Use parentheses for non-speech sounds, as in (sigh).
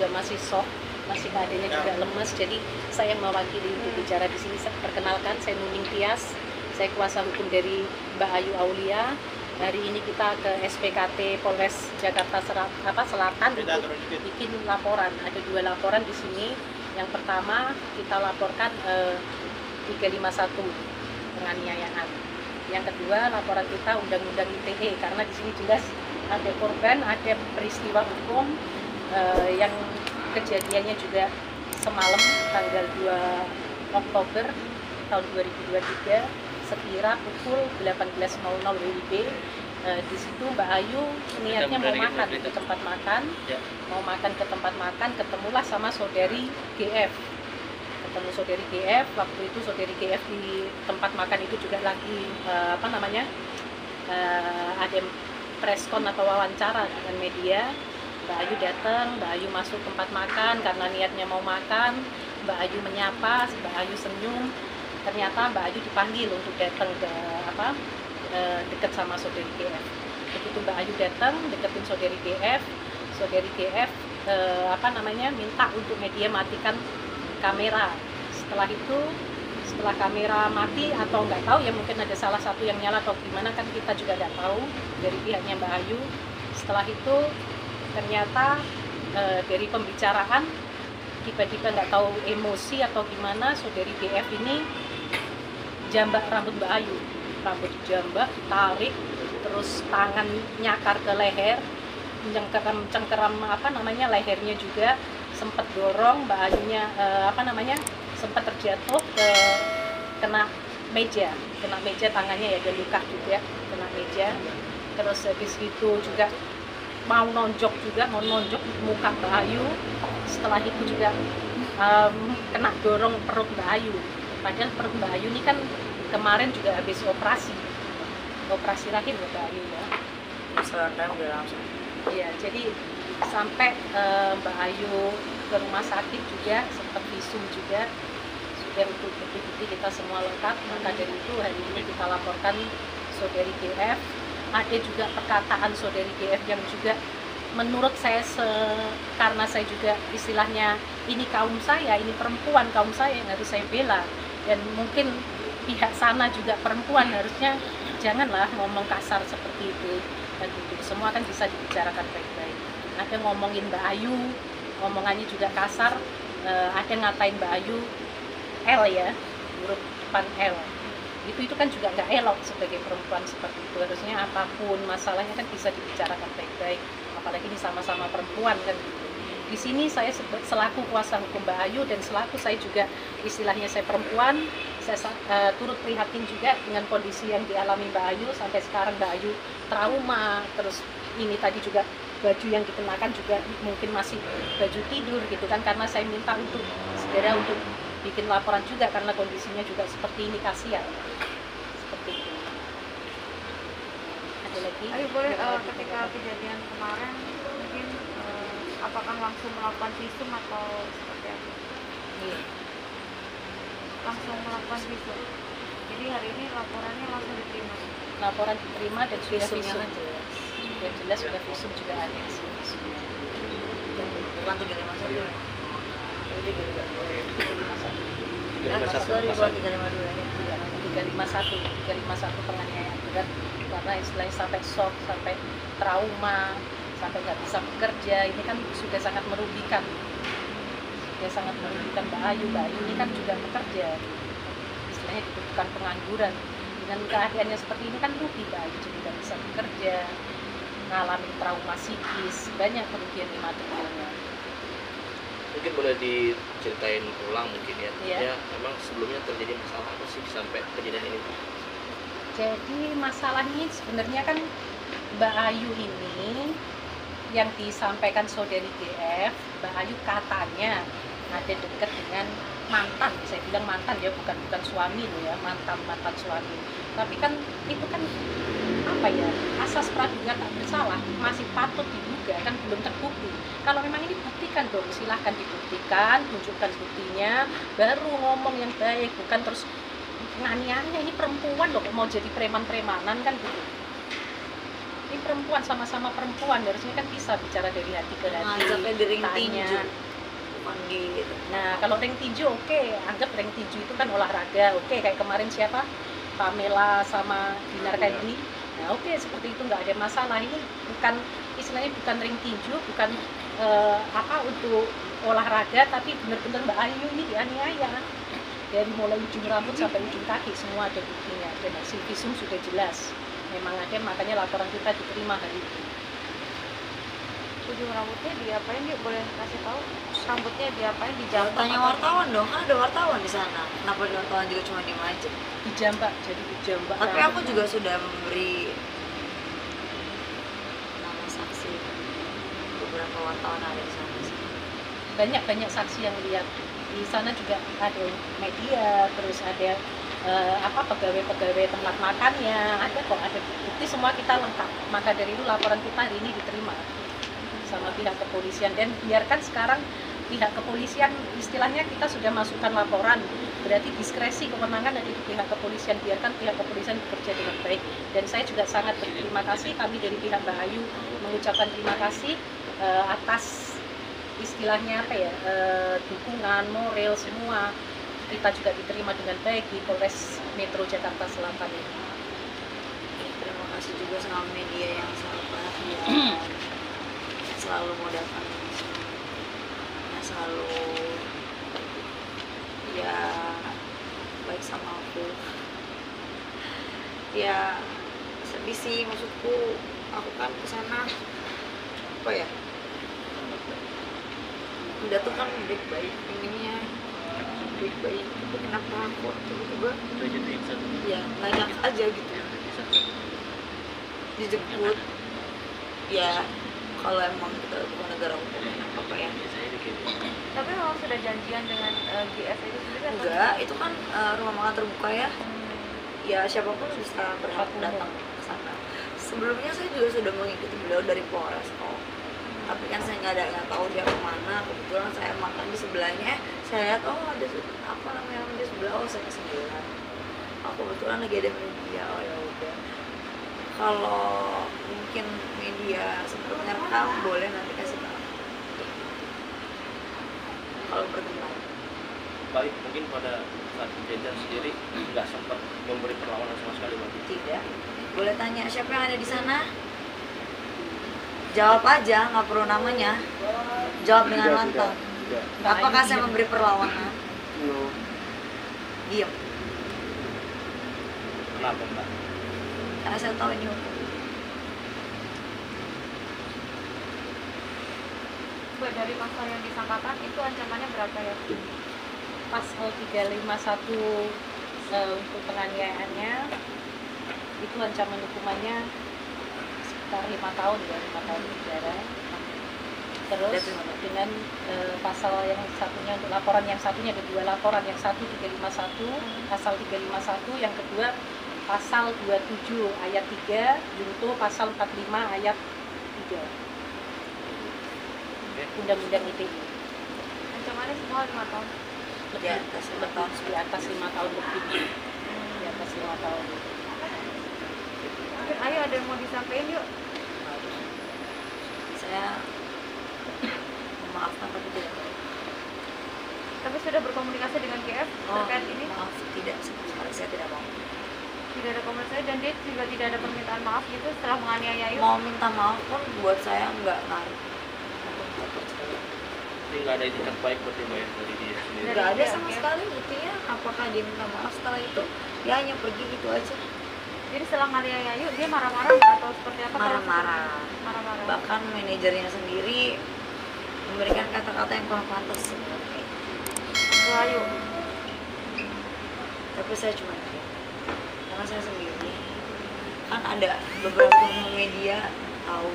juga masih shock masih keadaannya juga lemes. Jadi saya yang mewakili untuk bicara di sini. Saya perkenalkan saya Nuning Tias. Saya kuasa hukum dari Mbak Ayu Aulia. Hari ini kita ke SPKT Polres Jakarta Serat, apa, Selatan untuk bikin laporan. Ada dua laporan di sini. Yang pertama kita laporkan eh, 351 penganiayaan. Yang kedua laporan kita undang-undang ITE karena di sini jelas ada korban ada peristiwa hukum eh, yang kejadiannya juga semalam tanggal 2 Oktober tahun 2023 sekira pukul 18.00 WIB Eh, di situ Mbak Ayu niatnya mau makan ke tempat makan. Ya. mau makan ke tempat makan ketemulah sama saudari GF ketemu saudari GF waktu itu saudari GF di tempat makan itu juga lagi eh, apa namanya eh, ada preskon atau wawancara dengan media Mbak Ayu datang, Mbak Ayu masuk tempat makan karena niatnya mau makan. Mbak Ayu menyapa, Mbak Ayu senyum. Ternyata Mbak Ayu dipanggil untuk datang ke apa eh, dekat sama saudari GF begitu Mbak Ayu datang deketin saudari GF saudari GF eh, apa namanya minta untuk media matikan kamera. Setelah itu setelah kamera mati atau nggak tahu ya mungkin ada salah satu yang nyala atau gimana kan kita juga nggak tahu dari pihaknya Mbak Ayu. Setelah itu ternyata eh, dari pembicaraan tiba-tiba nggak tahu emosi atau gimana saudari GF ini jambak rambut Mbak Ayu. Rambut jambak tarik terus tangan nyakar ke leher cengkeram cengkeram apa namanya lehernya juga sempat dorong Mbak Ayunya eh, apa namanya sempat terjatuh ke kena meja kena meja tangannya ya ada luka juga kena meja. Terus habis itu juga mau nonjok juga mau nonjok muka Mbak Ayu. Setelah itu juga em, kena dorong perut Mbak Ayu. Padahal perut Mbak Ayu ini kan kemarin juga habis operasi. Operasi rahim ya Mbak Ayu ya? Udah langsung. Iya, jadi sampai eh, Mbak Ayu ke rumah sakit juga sempat visum juga. Sudah untuk bukti-bukti kita semua lengkap. Maka dari itu hari ini kita laporkan saudari GF ada juga perkataan saudari GF yang juga menurut saya se- karena saya juga istilahnya ini kaum saya ini perempuan kaum saya yang harus saya bela. Dan mungkin pihak sana juga perempuan harusnya janganlah ngomong kasar seperti itu. Dan gitu semua kan bisa dibicarakan baik-baik. Ada ngomongin Mbak Ayu ngomongannya juga kasar eh, ada ngatain Mbak Ayu L ya huruf depan L itu itu kan juga nggak elok sebagai perempuan seperti itu. Harusnya apa pun masalahnya kan bisa dibicarakan baik-baik apalagi ini sama-sama perempuan kan gitu. Di sini saya selaku kuasa hukum Mbak Ayu dan selaku saya juga istilahnya saya perempuan saya sa- eh, turut prihatin juga dengan kondisi yang dialami Mbak Ayu. Sampai sekarang Mbak Ayu trauma terus ini tadi juga baju yang dikenakan juga mungkin masih baju tidur gitu kan karena saya minta untuk segera untuk bikin laporan juga karena kondisinya juga seperti ini kasihan. Seperti itu. Ada lagi? Ayo, boleh uh, ketika kejadian kemarin mungkin uh, apakah langsung melakukan visum atau seperti apa? Iya. langsung melakukan visum. Jadi hari ini laporannya langsung diterima? Laporan diterima dan sudah visum jelas sudah jelas sudah visum juga ada bukan tiga lima satu. Ya? 351 ya. iya, penganiayaan berat karena istilahnya sampai shock, sampai trauma, sampai nggak bisa bekerja, ini kan sudah sangat merugikan. Sudah sangat merugikan Mbak Ayu, Mbak Ayu ini kan juga bekerja, istilahnya bukan pengangguran. Dengan keadaannya seperti ini kan rugi Mbak Ayu jadi nggak bisa bekerja, mengalami trauma psikis, banyak kerugian materialnya. Mungkin boleh diceritain ulang mungkin ya. Iya. Ya, memang sebelumnya terjadi masalah apa sih sampai kejadian ini? Jadi masalahnya sebenarnya kan Mbak Ayu ini yang disampaikan saudari GF, Mbak Ayu katanya ada dekat dengan mantan, saya bilang mantan ya bukan bukan suami loh ya, mantan mantan suami. Tapi kan itu kan apa ya asas praduga tak bersalah masih patut diduga kan belum terbukti. Kalau memang ini buktikan dong, silahkan dibuktikan, tunjukkan buktinya, baru ngomong yang baik, bukan terus nganiannya ini perempuan loh kok mau jadi preman-premanan kan gitu ini perempuan sama-sama perempuan harusnya kan bisa bicara dari hati ke hati di ring tanya. tinju di Nah, kalau ring tinju oke, anggap ring tinju itu kan olahraga. Oke, kayak kemarin siapa? Pamela sama Dinar Iya. Kandi. Oke seperti itu nggak ada masalah. Ini bukan istilahnya bukan ring tinju, bukan eh, apa untuk olahraga, tapi benar-benar Mbak Ayu ini dianiaya. Dari mulai ujung rambut sampai ujung kaki semua ada buktinya. Dan hasil visum sudah jelas. Memang ada, makanya laporan kita diterima hari ini. Ujung rambutnya diapain? Yuk boleh kasih tahu rambutnya diapain? Dijambak tanya wartawan dong kan ada wartawan di sana. Kenapa di wartawan juga cuma diem aja Dijambak, jadi dijambak. tapi rambut. aku juga sudah memberi nama saksi beberapa wartawan ada di sana sih. banyak banyak saksi yang lihat. Di sana juga ada media terus ada eh, apa pegawai-pegawai tempat makannya. Ada kok ada bukti semua kita lengkap. Maka dari itu laporan kita hari ini diterima sama pihak kepolisian. Dan biarkan sekarang pihak kepolisian istilahnya kita sudah masukkan laporan. Berarti diskresi kewenangan ada di pihak kepolisian. Biarkan pihak kepolisian bekerja dengan baik. Dan saya juga sangat berterima kasih kami dari pihak Mbak Ayu mengucapkan terima kasih eh, atas istilahnya apa ya eh, dukungan moral semua. Kita juga diterima dengan baik di Polres Metro Jakarta Selatan. Ini. Terima kasih juga sama media yang sahabat (clears throat) yang selalu mau datang. Yang selalu ya baik sama aku. Ya sedih sih maksudku. Aku kan ke sana apa ya? Udah tuh kan baik-baik pengennya baik-baik tapi kenapa aku tiba-tiba ya banyak aja gitu. Dijemput. Ya kalau emang kita bukan negara hukum apa ya. Tapi memang sudah janjian dengan eh, GS itu sendiri enggak itu kan eh, rumah makan terbuka ya. Hmm. ya siapa pun bisa berhak datang ke sana. Sebelumnya saya juga sudah mengikuti beliau dari Polres kok. Tapi kan saya nggak ada nggak tahu dia ke mana kebetulan saya makan di sebelahnya. Saya lihat oh ada apa namanya di sebelah oh saya kesendirian aku kebetulan lagi ada media oh ya udah kalau mungkin media sempat ngerekam boleh nanti kasih tahu. Kalau berkenan Baik, mungkin pada saat kejadian sendiri nggak sempat memberi perlawanan sama sekali Mbak. tidak. Boleh tanya siapa yang ada di sana? Jawab aja nggak perlu namanya. Jawab dengan lantang apakah saya memberi perlawanan? Diam. Kenapa Mbak? Karena saya tahu ini. Hukum Mbak, dari pasal yang disangkakan itu ancamannya berapa ya? Pasal 351 eh, untuk penganiayaannya itu ancaman hukumannya sekitar lima tahun ya lima tahun penjara. Terus Berarti lima tahun. dengan eh, pasal yang satunya untuk laporan yang satunya ada dua laporan yang satu 351 pasal 351 yang kedua pasal 27 ayat 3 junto pasal 45 ayat 3 Undang-Undang ITE. Ancamannya semua lima tahun. Di atas lima tahun di atas lima tahun lebih di atas lima tahun. Mungkin ayo ada yang mau disampaikan yuk? Saya memaafkan tapi tidak? Tapi sudah berkomunikasi dengan GF oh, terkait ini. maaf tidak. Sama sekali saya tidak mau tidak ada komunikasi dan dia juga tidak ada permintaan maaf gitu setelah menganiaya yuk. Mau minta maaf pun buat saya nggak ngaruh. Aku nggak ada itikat baik Mbak ya dari dia sendiri. Nggak ada dia, sama ya. sekali buktinya apakah dia minta maaf setelah itu? Dia hanya pergi gitu aja. Jadi setelah menganiaya yuk dia marah-marah atau seperti apa? Marah-marah. Marah-marah. Bahkan manajernya sendiri memberikan kata-kata yang kurang pantas. Ayu tapi saya cuma karena saya sendiri kan ada beberapa media tahu